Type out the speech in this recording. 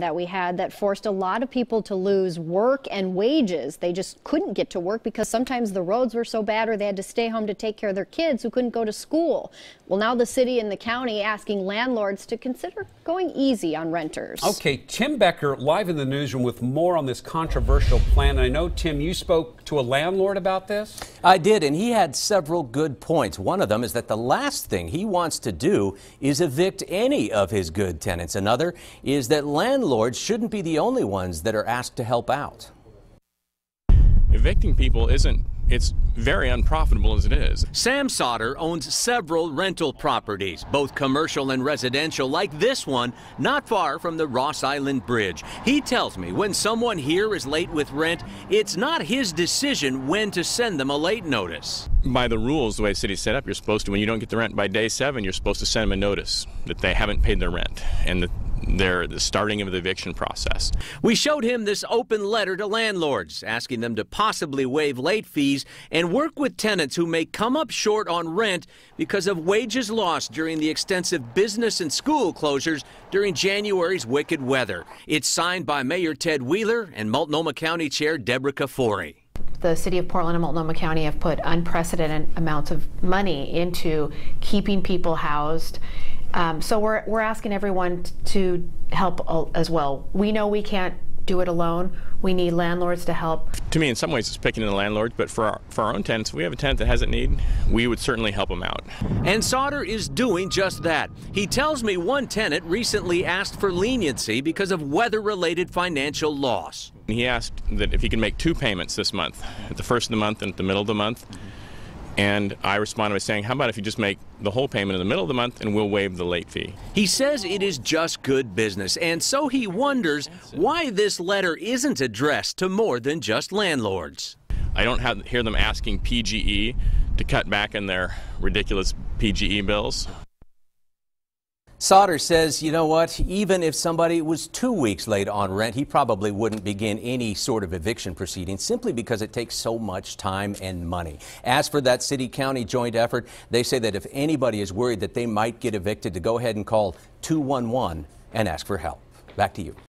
that we had that forced a lot of people to lose work and wages. They just couldn't get to work because sometimes the roads were so bad or they had to stay home to take care of their kids who couldn't go to school. Well, now the city and the county asking landlords to consider going easy on renters. Okay, Tim Becker live in the newsroom with more on this controversial plan. I know, Tim, you spoke to a landlord about this? I did, and he had several good points. One of them is that the last thing he wants to do is evict any of his good tenants. Another is that landlords shouldn't be the only ones that are asked to help out. Evicting people isn't it's very unprofitable as it is. Sam Sauter owns several rental properties, both commercial and residential, like this one, not far from the Ross Island Bridge. He tells me when someone here is late with rent, it's not his decision when to send them a late notice. By the rules, the way the city's set up, you're supposed to, when you don't get the rent by day seven, you're supposed to send them a notice that they haven't paid their rent. And the their the starting of the eviction process. We showed him this open letter to landlords asking them to possibly waive late fees and work with tenants who may come up short on rent because of wages lost during the extensive business and school closures during January's wicked weather. It's signed by Mayor Ted Wheeler and Multnomah County Chair Deborah Kafoury the city of Portland and Multnomah County have put unprecedented amounts of money into keeping people housed um, so we're, we're asking everyone to help as well. We know we can't do it alone. We need landlords to help. To me, in some ways, it's picking in the landlords, but for our, for our own tenants, if we have a tenant that has a need, we would certainly help them out. And Sauter is doing just that. He tells me one tenant recently asked for leniency because of weather-related financial loss. He asked that if he could make two payments this month, at the first of the month and at the middle of the month. And I responded by saying, How about if you just make the whole payment in the middle of the month and we'll waive the late fee? He says it is just good business, and so he wonders why this letter isn't addressed to more than just landlords. I don't have, hear them asking PGE to cut back on their ridiculous PGE bills. Sauter says, you know what, even if somebody was two weeks late on rent, he probably wouldn't begin any sort of eviction proceeding simply because it takes so much time and money. As for that city county joint effort, they say that if anybody is worried that they might get evicted, to go ahead and call 211 and ask for help. Back to you.